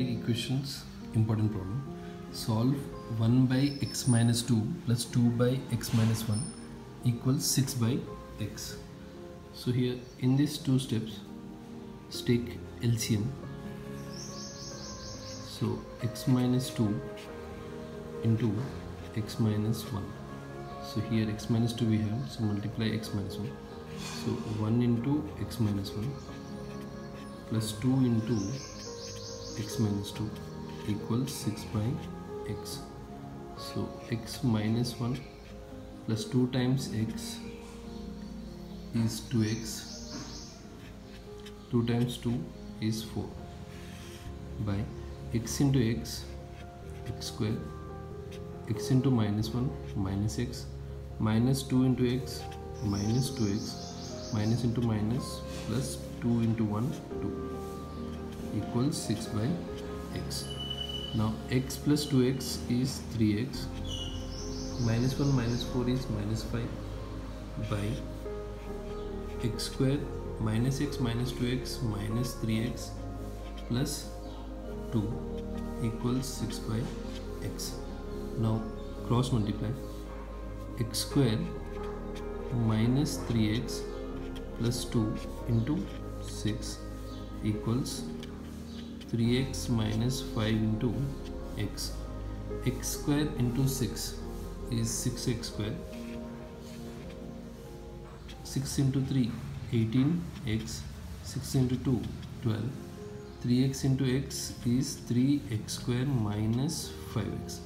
equations important problem. Solve 1 by x minus 2 plus 2 by x minus 1 equals 6 by x. So here in these two steps take LCM so x minus 2 into x minus 1 so here x minus 2 we have so multiply x minus 1 so 1 into x minus 1 plus 2 into x minus 2 equals 6 by x. So x minus 1 plus 2 times x is 2x 2 times 2 is 4 by x into x x square x into minus 1 minus x minus 2 into x minus 2x minus into minus plus 2 into 1 2 equals 6 by x. Now x plus 2x is 3x minus 1 minus 4 is minus 5 by x square. Minus x minus 2x minus 3x plus 2 equals 6 by x. Now cross multiply. X square minus 3x plus 2 into 6 equals 3x minus 5 into x. x square into 6 is 6x square. 6 into 3 18x 6 into 2 12 3x into x is 3x square minus 5x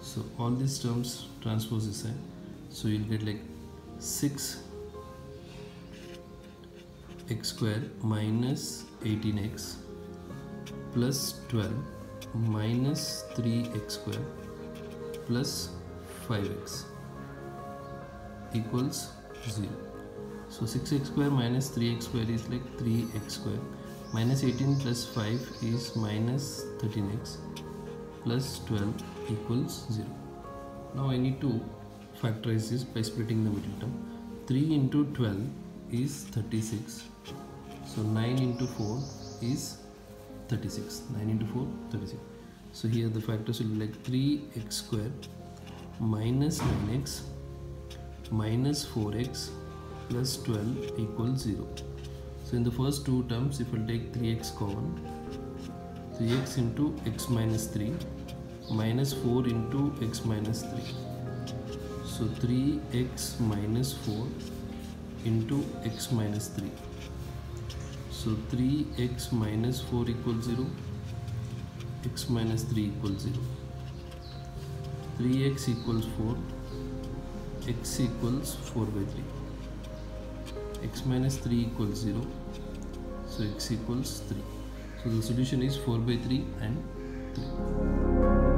so all these terms transpose this side. So you'll get like 6 x square minus 18x plus 12 minus 3x square plus 5x equals 0 so 6x square minus 3x square is like 3x square. Minus 18 plus 5 is minus 13x plus 12 equals 0 now I need to factorize this by splitting the middle term. 3 into 12 is 36 so 9 into 4 is 36 9 into 4 36 so here the factors will be like 3x square minus 9x minus 4x plus 12 equals 0 so in the first two terms if I take 3x common 3x into x minus 3 minus 4 into x minus 3 so 3x minus 4 into x minus 3 so 3x minus 4 equals 0 x minus 3 equals 0 3x equals 4 x equals 4 by 3 x minus 3 equals 0 so x equals 3 so the solution is 4 by 3 and 3